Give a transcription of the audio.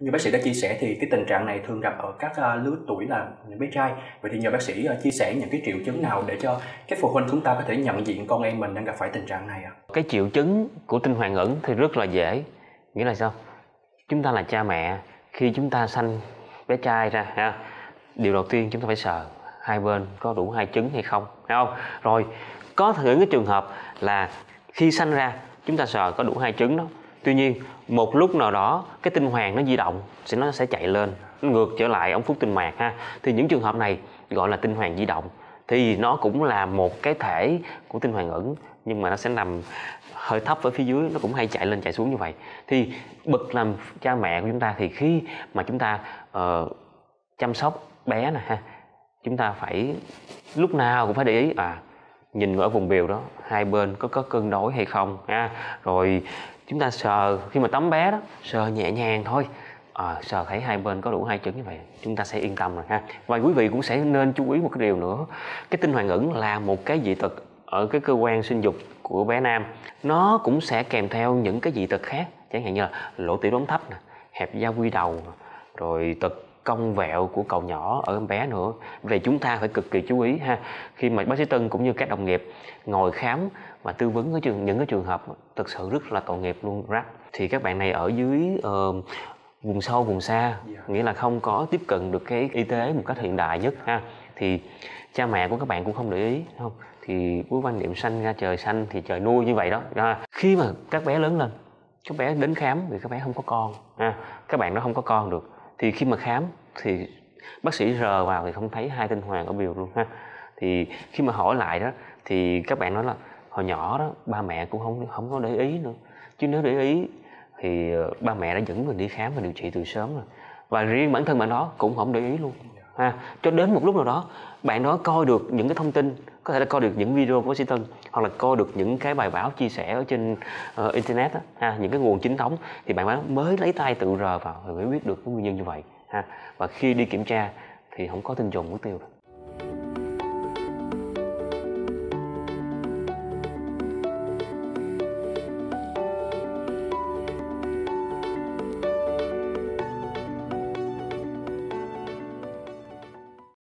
như bác sĩ đã chia sẻ thì cái tình trạng này thường gặp ở các uh, lứa tuổi là những bé trai. Vậy thì nhờ bác sĩ uh, chia sẻ những cái triệu chứng nào để cho các phụ huynh chúng ta có thể nhận diện con em mình đang gặp phải tình trạng này ạ? Cái triệu chứng của tinh hoàng ẩn thì rất là dễ. Nghĩa là sao? Chúng ta là cha mẹ khi chúng ta sanh bé trai ra ha điều đầu tiên chúng ta phải sờ hai bên có đủ hai trứng hay không phải không? Rồi có những cái trường hợp là khi sanh ra chúng ta sờ có đủ hai trứng đó tuy nhiên một lúc nào đó cái tinh hoàng nó di động thì nó sẽ chạy lên nó ngược trở lại ống phúc tinh mạc ha. Thì những trường hợp này gọi là tinh hoàng di động. Thì nó cũng là một cái thể của tinh hoàng ẩn nhưng mà nó sẽ nằm hơi thấp ở phía dưới nó cũng hay chạy lên chạy xuống như vậy. Thì bậc làm cha mẹ của chúng ta thì khi mà chúng ta uh, chăm sóc bé nè ha chúng ta phải lúc nào cũng phải để ý à nhìn ở vùng biểu đó hai bên có có cân đối hay không ha. Rồi chúng ta sờ khi mà tắm bé đó sờ nhẹ nhàng thôi. À, sờ thấy hai bên có đủ hai chân như vậy chúng ta sẽ yên tâm rồi ha. Và quý vị cũng sẽ nên chú ý một cái điều nữa. Cái tinh hoàng ẩn là một cái dị tật ở cái cơ quan sinh dục của bé nam. Nó cũng sẽ kèm theo những cái dị tật khác chẳng hạn như là lỗ tiểu đốm thấp nè hẹp da quy đầu rồi tật cong vẹo của cầu nhỏ ở em bé nữa. Về chúng ta phải cực kỳ chú ý ha. Khi mà bác sĩ Tân cũng như các đồng nghiệp ngồi khám và tư vấn cái trường những cái trường hợp thực sự rất là tội nghiệp luôn rắc. Thì các bạn này ở dưới uh, vùng sâu vùng xa nghĩa là không có tiếp cận được cái y tế một cách hiện đại nhất ha. Thì cha mẹ của các bạn cũng không để ý không? Thì với quan niệm sanh ra trời xanh thì trời nuôi như vậy đó. À, khi mà các bé lớn lên các bé đến khám thì các bé không có con ha. Các bạn nó không có con được thì khi mà khám thì bác sĩ rờ vào thì không thấy hai tinh hoàng ở biểu luôn ha. Thì khi mà hỏi lại đó, thì các bạn nói là hồi nhỏ đó, ba mẹ cũng không không có để ý nữa. Chứ nếu để ý thì ờ, ba mẹ đã dẫn mình đi khám và điều trị từ sớm rồi. Và riêng bản thân bạn đó cũng không để ý luôn ha. Cho đến một lúc nào đó bạn đó coi được những cái thông tin có thể là coi được những video của sĩ tân hoặc là coi được những cái bài báo chia sẻ ở trên uh, internet đó, ha những cái nguồn chính thống thì bạn đó mới lấy tay tự rờ vào rồi mới biết được cái nguyên nhân như vậy ha. Và khi đi kiểm tra thì không có tinh trùng của tiêu